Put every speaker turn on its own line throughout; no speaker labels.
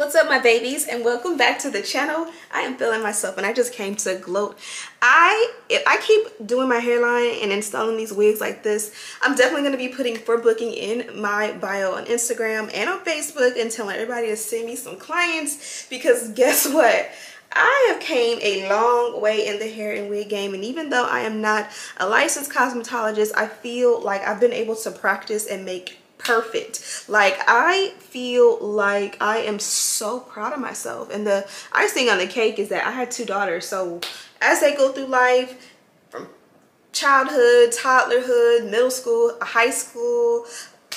What's up my babies and welcome back to the channel. I am feeling myself and I just came to gloat. I if I keep doing my hairline and installing these wigs like this, I'm definitely going to be putting for booking in my bio on Instagram and on Facebook and telling everybody to send me some clients because guess what? I have came a long way in the hair and wig game and even though I am not a licensed cosmetologist, I feel like I've been able to practice and make perfect. Like i feel like i am so proud of myself. And the icing on the cake is that i had two daughters. So as they go through life from childhood toddlerhood middle school high school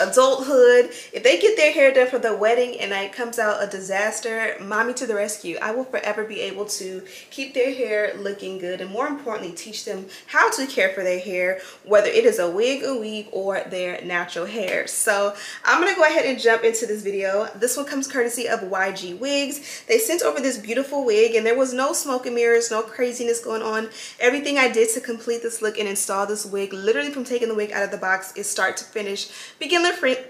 adulthood. If they get their hair done for the wedding and it comes out a disaster mommy to the rescue. I will forever be able to keep their hair looking good and more importantly teach them how to care for their hair whether it is a wig a weave or their natural hair. So i'm gonna go ahead and jump into this video. This one comes courtesy of yg wigs. They sent over this beautiful wig and there was no smoke and mirrors no craziness going on. Everything i did to complete this look and install this wig literally from taking the wig out of the box is start to finish begin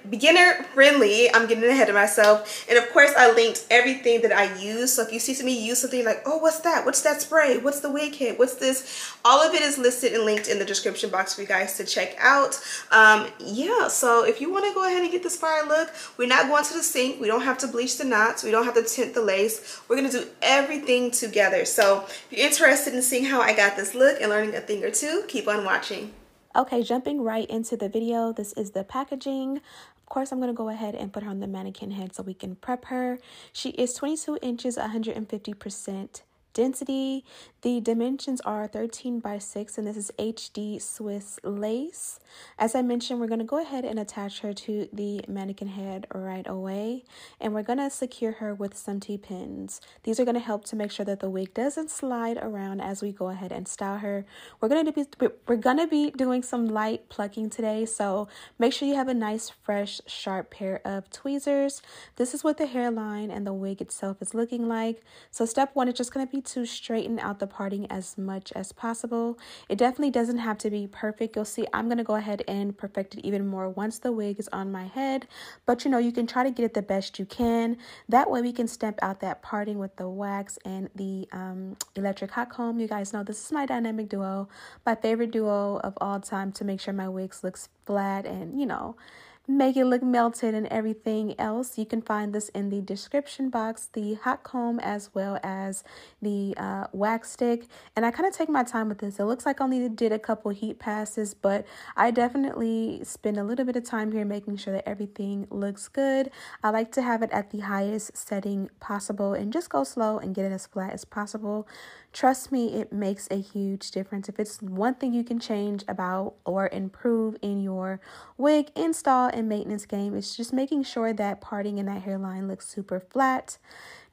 beginner friendly i'm getting ahead of myself. And of course i linked everything that i use. So if you see me use something like oh what's that? What's that spray? What's the wig kit what's this? All of it is listed and linked in the description box for you guys to check out. Um yeah so if you want to go ahead and get this fire look we're not going to the sink. We don't have to bleach the knots. We don't have to tint the lace. We're going to do everything together. So if you're interested in seeing how i got this look and learning a thing or two keep on watching
Okay, jumping right into the video, this is the packaging. Of course, I'm to go ahead and put her on the mannequin head so we can prep her. She is 22 inches, 150% density. The dimensions are 13 by 6 and this is HD Swiss lace. As I mentioned, we're going to go ahead and attach her to the mannequin head right away and we're going to secure her with some T-pins. These are going to help to make sure that the wig doesn't slide around as we go ahead and style her. We're going to be we're going to be doing some light plucking today, so make sure you have a nice fresh sharp pair of tweezers. This is what the hairline and the wig itself is looking like. So step 1 is just going to be to straighten out the parting as much as possible. It definitely doesn't have to be perfect. You'll see I'm going to go ahead and perfect it even more once the wig is on my head. But you know, you can try to get it the best you can. That way we can stamp out that parting with the wax and the um, electric hot comb. You guys know this is my dynamic duo, my favorite duo of all time to make sure my wigs looks flat and, you know, make it look melted and everything else. You can find this in the description box, the hot comb as well as the uh, wax stick. And I kind of take my time with this. It looks like I only did a couple heat passes, but I definitely spend a little bit of time here making sure that everything looks good. I like to have it at the highest setting possible and just go slow and get it as flat as possible. Trust me, it makes a huge difference. If it's one thing you can change about or improve in your wig install and maintenance game, it's just making sure that parting in that hairline looks super flat.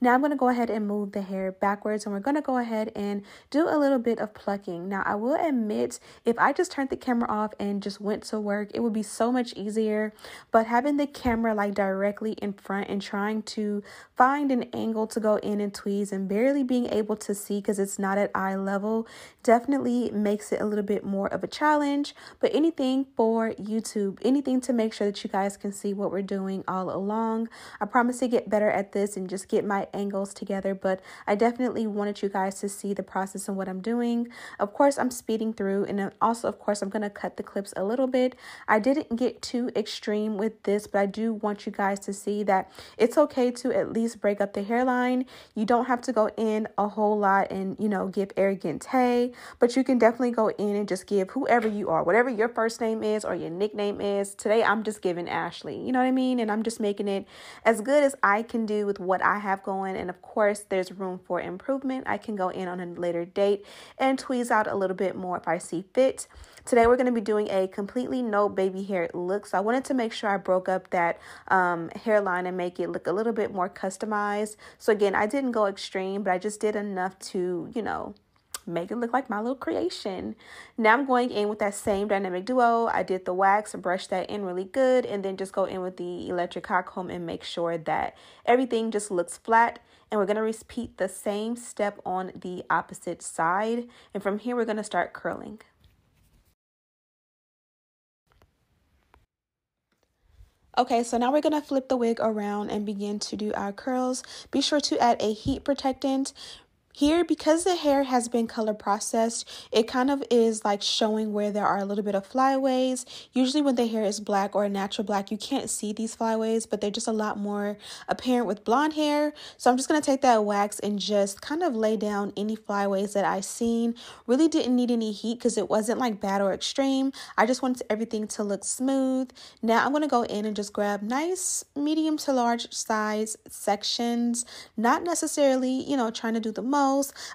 Now I'm going to go ahead and move the hair backwards and we're going to go ahead and do a little bit of plucking. Now I will admit if I just turned the camera off and just went to work, it would be so much easier. But having the camera like directly in front and trying to find an angle to go in and tweeze and barely being able to see because it's not at eye level definitely makes it a little bit more of a challenge. But anything for YouTube, anything to make sure that you guys can see what we're doing all along. I promise to get better at this and just get my angles together, but I definitely wanted you guys to see the process and what I'm doing. Of course, I'm speeding through, and also, of course, I'm going to cut the clips a little bit. I didn't get too extreme with this, but I do want you guys to see that it's okay to at least break up the hairline. You don't have to go in a whole lot and, you know, give Arrogant Tae, but you can definitely go in and just give whoever you are, whatever your first name is or your nickname is. Today, I'm just giving Ashley, you know what I mean? And I'm just making it as good as I can do with what I have going going. And of course, there's room for improvement. I can go in on a later date and tweeze out a little bit more if I see fit. Today, we're going to be doing a completely no baby hair look. So I wanted to make sure I broke up that um, hairline and make it look a little bit more customized. So again, I didn't go extreme, but I just did enough to, you know, make it look like my little creation. Now I'm going in with that same dynamic duo. I did the wax and brush that in really good and then just go in with the electric hot comb and make sure that everything just looks flat. And we're going to repeat the same step on the opposite side. And from here, we're going to start curling. Okay, so now we're going to flip the wig around and begin to do our curls. Be sure to add a heat protectant. Here, because the hair has been color processed, it kind of is like showing where there are a little bit of flyaways. Usually when the hair is black or a natural black, you can't see these flyaways, but they're just a lot more apparent with blonde hair. So I'm just going to take that wax and just kind of lay down any flyaways that I seen. Really didn't need any heat because it wasn't like bad or extreme. I just wanted everything to look smooth. Now I'm going to go in and just grab nice medium to large size sections. Not necessarily, you know, trying to do the most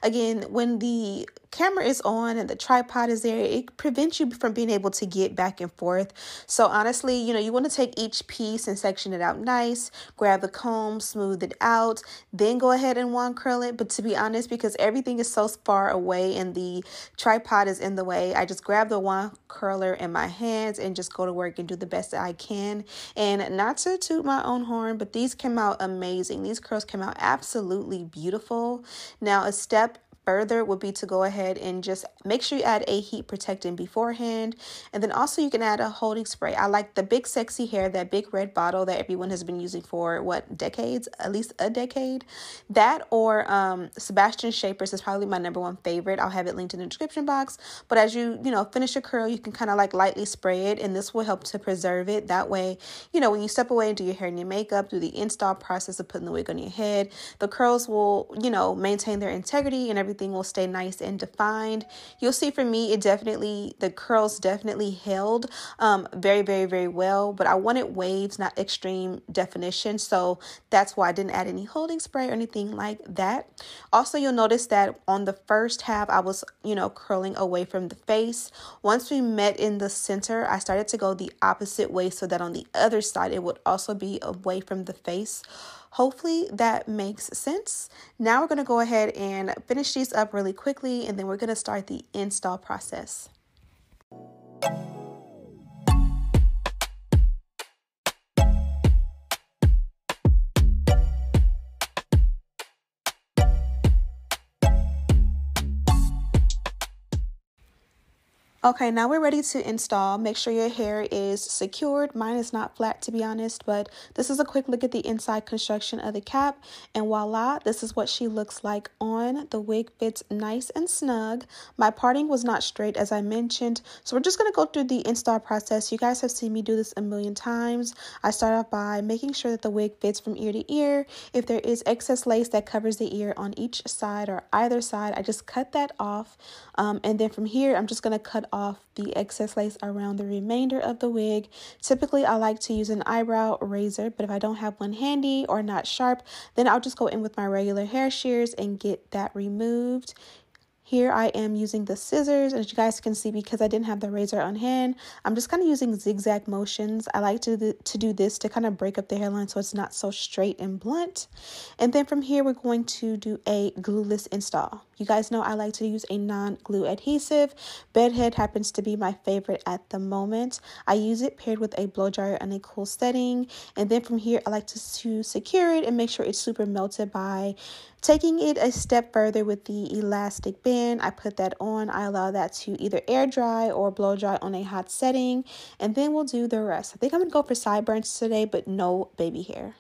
Again, when the camera is on and the tripod is there, it prevents you from being able to get back and forth. So honestly, you know, you want to take each piece and section it out nice, grab the comb, smooth it out, then go ahead and wand curl it. But to be honest, because everything is so far away and the tripod is in the way, I just grab the wand curler in my hands and just go to work and do the best that I can. And not to toot my own horn, but these came out amazing. These curls came out absolutely beautiful. Now, a step further would be to go ahead and just make sure you add a heat protectant beforehand. And then also you can add a holding spray. I like the big sexy hair, that big red bottle that everyone has been using for what decades, at least a decade. That or um, Sebastian Shapers is probably my number one favorite. I'll have it linked in the description box. But as you, you know, finish your curl, you can kind of like lightly spray it and this will help to preserve it. That way, you know, when you step away and do your hair and your makeup, do the install process of putting the wig on your head, the curls will, you know, maintain their integrity and everything everything will stay nice and defined. You'll see for me, it definitely, the curls definitely held um, very, very, very well, but I wanted waves, not extreme definition. So that's why I didn't add any holding spray or anything like that. Also, you'll notice that on the first half, I was, you know, curling away from the face. Once we met in the center, I started to go the opposite way so that on the other side, it would also be away from the face. Hopefully that makes sense. Now we're going to go ahead and finish these up really quickly and then we're going to start the install process. Okay, now we're ready to install. Make sure your hair is secured. Mine is not flat to be honest, but this is a quick look at the inside construction of the cap. And voila, this is what she looks like on. The wig fits nice and snug. My parting was not straight as I mentioned. So we're just going to go through the install process. You guys have seen me do this a million times. I start off by making sure that the wig fits from ear to ear. If there is excess lace that covers the ear on each side or either side, I just cut that off. Um, and then from here, I'm just going to cut off the excess lace around the remainder of the wig. Typically, I like to use an eyebrow razor, but if I don't have one handy or not sharp, then I'll just go in with my regular hair shears and get that removed. Here I am using the scissors, as you guys can see, because I didn't have the razor on hand. I'm just kind of using zigzag motions. I like to, to do this to kind of break up the hairline so it's not so straight and blunt. And then from here, we're going to do a glueless install. You guys know I like to use a non-glue adhesive. Bedhead happens to be my favorite at the moment. I use it paired with a blow dryer in a cool setting. And then from here, I like to, to secure it and make sure it's super melted by taking it a step further with the elastic band. I put that on. I allow that to either air dry or blow dry on a hot setting. And then we'll do the rest. I think I'm going to go for sideburns today, but no baby hair.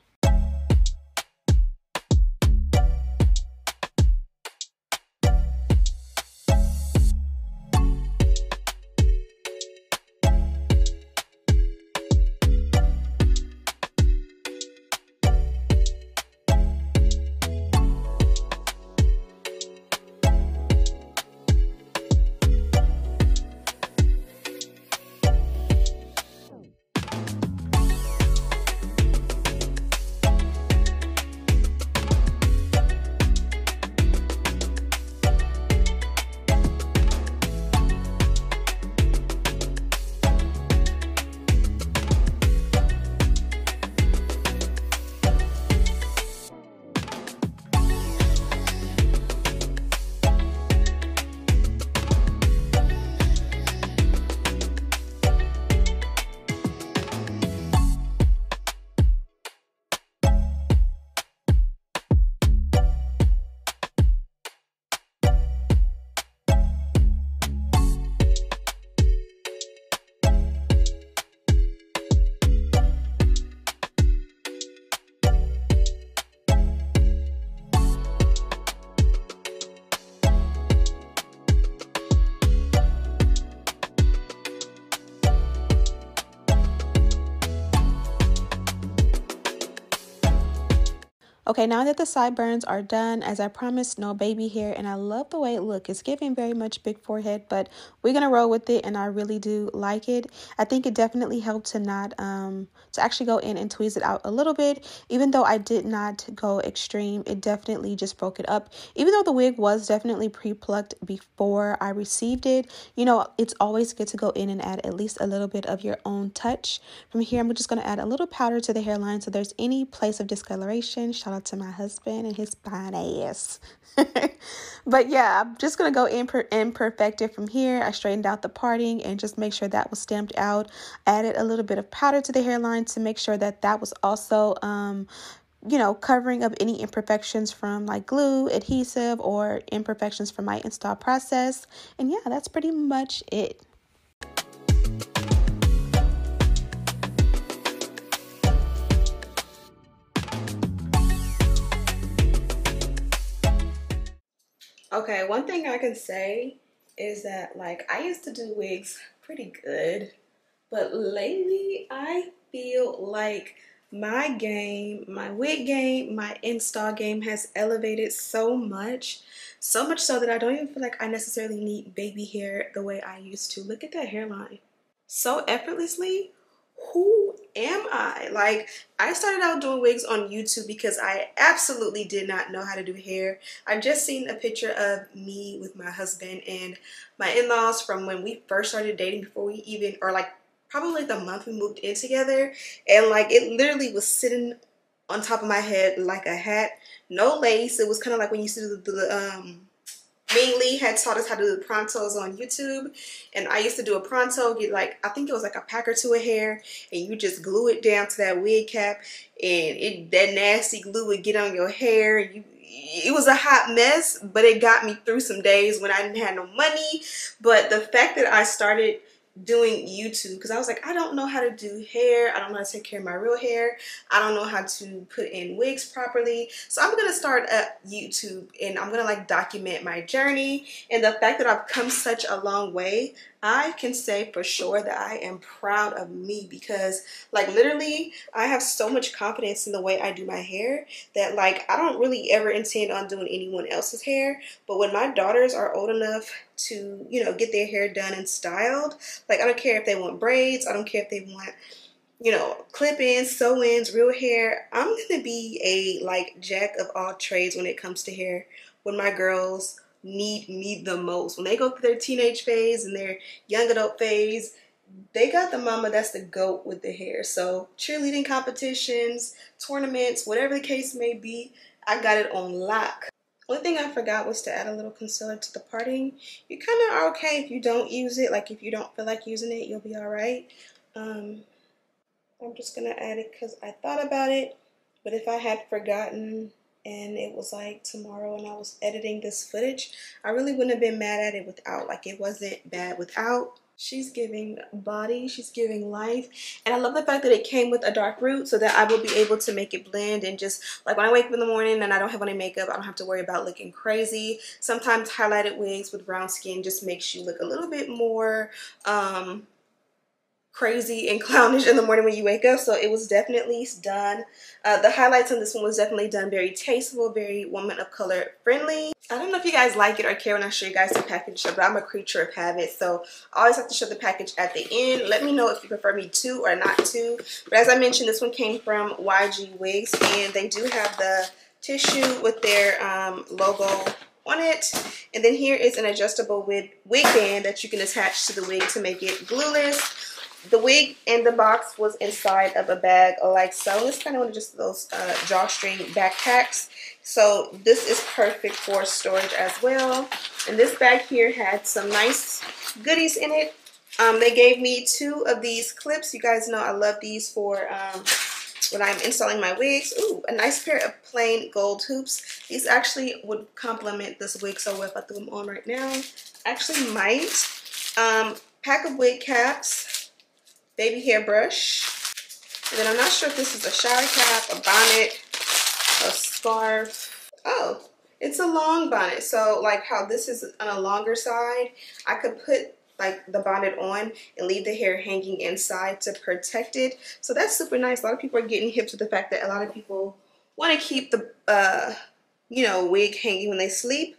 Okay, now that the sideburns are done, as I promised, no baby hair, and I love the way it looks. It's giving very much big forehead, but we're gonna roll with it, and I really do like it. I think it definitely helped to not um to actually go in and tweeze it out a little bit. Even though I did not go extreme, it definitely just broke it up. Even though the wig was definitely pre-plucked before I received it, you know, it's always good to go in and add at least a little bit of your own touch. From here, I'm just gonna add a little powder to the hairline so there's any place of discoloration. Shout out to my husband and his fine ass. but yeah, I'm just to go in, per- in from here. I straightened out the parting and just make sure that was stamped out. Added a little bit of powder to the hairline to make sure that that was also um, you know, covering up any imperfections from like glue, adhesive, or imperfections from my install process. And yeah, that's pretty much it.
Okay, one thing I can say is that like I used to do wigs pretty good, but lately I feel like my game, my wig game, my install game has elevated so much. So much so that I don't even feel like I necessarily need baby hair the way I used to. Look at that hairline. So effortlessly. Who am I? Like, I started out doing wigs on YouTube because I absolutely did not know how to do hair. I've just seen a picture of me with my husband and my in-laws from when we first started dating before we even, or like probably the month we moved in together. And like, it literally was sitting on top of my head like a hat. No lace. It was kind of like when you do the, the um, Ming Lee had taught us how to do the prontos on YouTube. And I used to do a pronto, get like, I think it was like a pack or two of hair. And you just glue it down to that wig cap. And it that nasty glue would get on your hair. You it was a hot mess, but it got me through some days when I didn't have no money. But the fact that I started doing YouTube because I was like, I don't know how to do hair. I don't know how to take care of my real hair. I don't know how to put in wigs properly. So I'm going to start a YouTube and I'm going to like document my journey and the fact that I've come such a long way. I can say for sure that I am proud of me because like literally I have so much confidence in the way I do my hair that like I don't really ever intend on doing anyone else's hair. But when my daughters are old enough to, you know, get their hair done and styled, like I don't care if they want braids, I don't care if they want you know, clip-ins, sew-ins, real hair. I'm going to be a like jack of all trades when it comes to hair when my girls need me the most. When they go through their teenage phase and their young adult phase, they got the mama that's the goat with the hair. So cheerleading competitions, tournaments, whatever the case may be, I got it on lock. One thing I forgot was to add a little concealer to the parting. You kind of are okay if you don't use it. Like if you don't feel like using it, you'll be all right. Um, I'm just going to add it because I thought about it. But if I had forgotten, and it was like tomorrow and I was editing this footage, I really wouldn't have been mad at it without. Like it wasn't bad without. She's giving body, she's giving life. And I love the fact that it came with a dark root so that I will be able to make it blend and just like when I wake up in the morning and I don't have any makeup, I don't have to worry about looking crazy. Sometimes highlighted wigs with brown skin just makes you look a little bit more um, crazy and clownish in the morning when you wake up. So it was definitely done. Uh, the highlights on this one was definitely done very tasteful, very woman of color friendly. I don't know if you guys like it or care when I show you guys the package, but I'm a creature of habit. So I always have to show the package at the end. Let me know if you prefer me to or not to. But as I mentioned, this one came from YG Wigs and they do have the tissue with their um, logo on it. And then here is an adjustable wig, wig band that you can attach to the wig to make it glueless the wig in the box was inside of a bag like so. It's kind of one of just those uh, drawstring backpacks. So this is perfect for storage as well. And this bag here had some nice goodies in it. Um, they gave me two of these clips. You guys know I love these for um, when I'm installing my wigs. Ooh, a nice pair of plain gold hoops. These actually would complement this wig so if I threw them on right now. Actually might. Um, pack of wig caps baby hairbrush. And then I'm not sure if this is a shower cap, a bonnet, a scarf. Oh, it's a long bonnet. So like how this is on a longer side, I could put like the bonnet on and leave the hair hanging inside to protect it. So that's super nice. A lot of people are getting hip to the fact that a lot of people want to keep the, uh, you know, wig hanging when they sleep,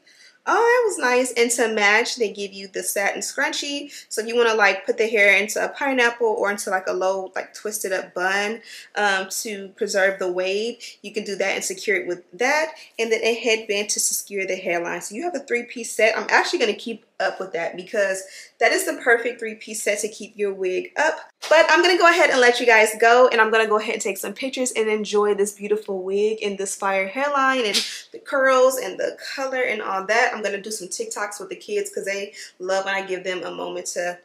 Oh, that was nice. And to match, they give you the satin scrunchie. So if you want to like put the hair into a pineapple or into like a low like twisted up bun um, to preserve the wave, you can do that and secure it with that. And then a headband to secure the hairline. So you have a three piece set. I'm actually going to keep up with that because that is the perfect three-piece set to keep your wig up. But I'm gonna go ahead and let you guys go and I'm gonna go ahead and take some pictures and enjoy this beautiful wig and this fire hairline and the curls and the color and all that. I'm gonna do some TikToks with the kids because they love when I give them a moment to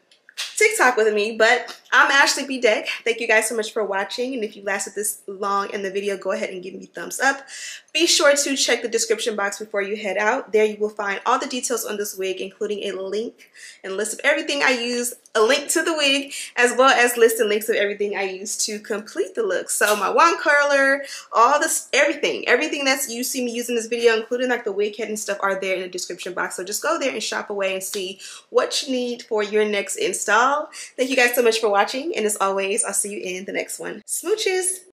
TikTok with me, but I'm Ashley B. Deck. Thank you guys so much for watching. And if you lasted this long in the video, go ahead and give me thumbs up. Be sure to check the description box before you head out. There you will find all the details on this wig, including a link and list of everything I use, a link to the wig, as well as list and links of everything I use to complete the look. So my wand curler, all this, everything, everything that's you see me using this video, including like the wig head and stuff are there in the description box. So just go there and shop away and see what you need for your next install. Thank you guys so much for watching. And as always, I'll see you in the next one. Smooches!